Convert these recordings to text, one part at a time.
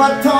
my tongue.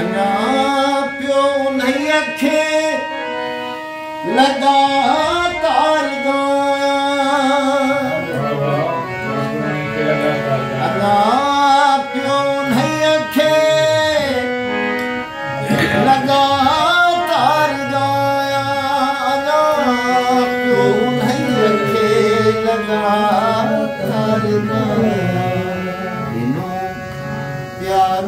اڃا پيو نئي اکي لڳا تارگا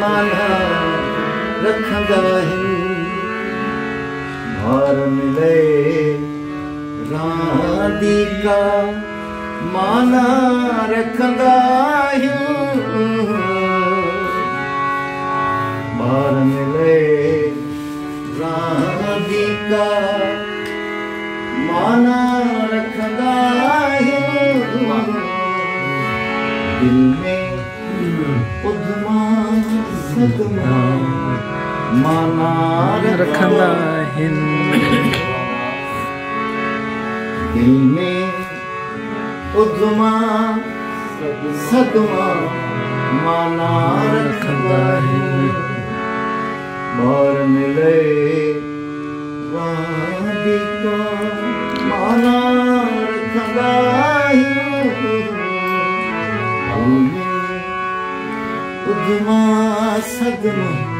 معنيٰ رکندا آهن भार मिले। राधिका माना रखंदा भार मिले। राधिका माना रखंदा दिल में उधमा सदमा رکندا آهن صدما معنيٰ رکندا آهن بار ملي راڌيڪا معنيٰ رکندا آهن اڌما صدما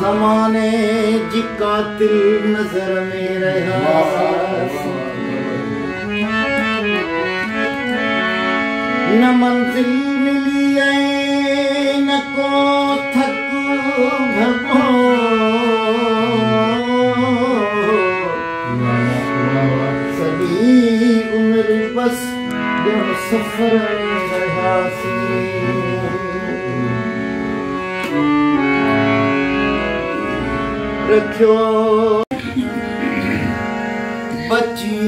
زماني جي قاتل نظر ۾ رهياسين نه منزل ملي ۽ نه ڪو ٿڪ سڄي عمر بس سفر रखियो बची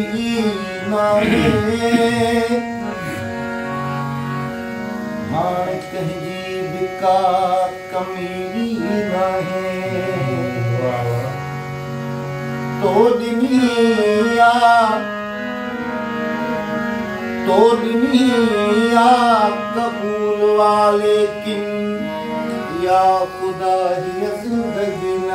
कमी तो दिनिया तो दिनिया कबूल वाले किन या खुदा ही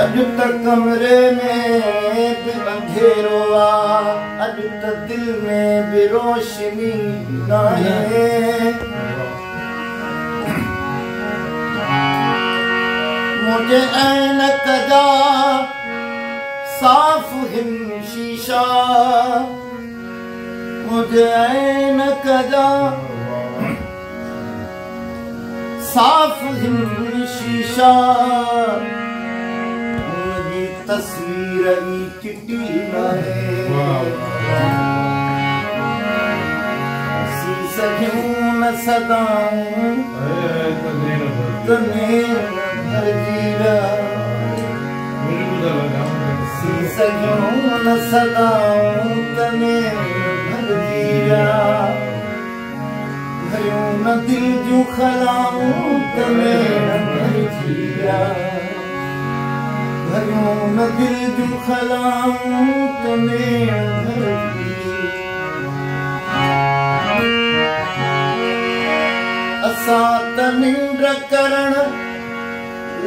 اڄ ته ڪمري ۾ به انڌيرو آهي اڄ ته دل ۾ به روشني ناهي. منهنجي عينڪ جا صاف هن شيشا. منهنجي عينڪ جا صاف هن شيشا तस्वीर ई चिटी नाहे सघियूं न सदाऊं तने भरजीरा सी सघियूं न सदाऊं तने भरजीरा भरियूं न दिल जूं खलाऊं तने भरजीरा ڀريون نه دل جون کلائون تني ڀرجيرا اسان ته ننڊ ڪرڻ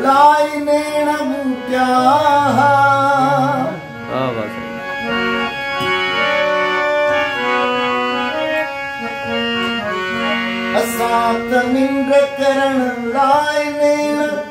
لاءِ نيڻ بوٽيا اسان ته ننڊ ڪرڻ لاءِ نيڻ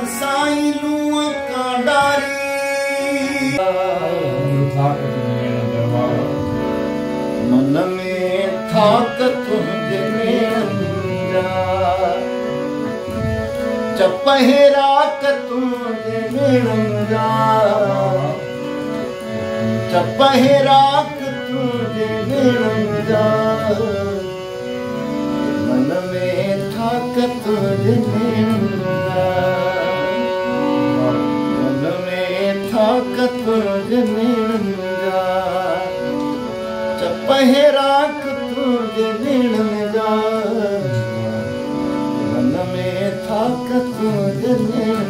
मन में चपहेरा क तुंहिंजे नेणनि जा चपहेरा क तुंहिंजे जा मन में थाक तुंहिंजे من ۾ ٿاڪ تنهنجي نيڻن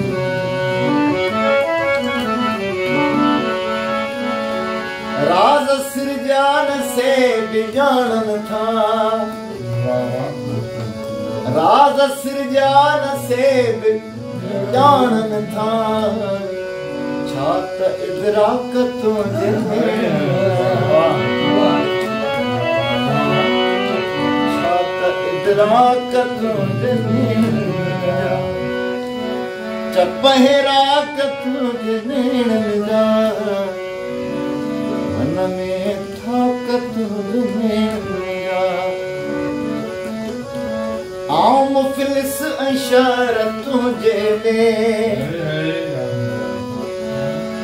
راج سرجان سي به ڄاڻن ٿا من ۾ مفلس ۽ شهر تنهنجي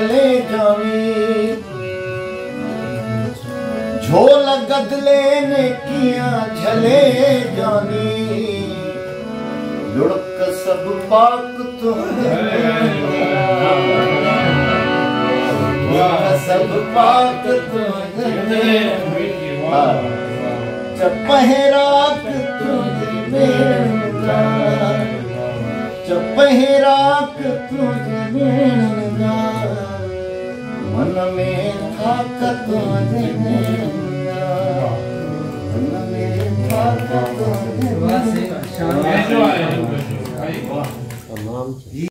चले जावे। झोल गदले ने किया चले जाने। लुड़क सब पाक तुम सब पाक तुम चपहराक तुझे चपहरात मन में जा मन में जा शांति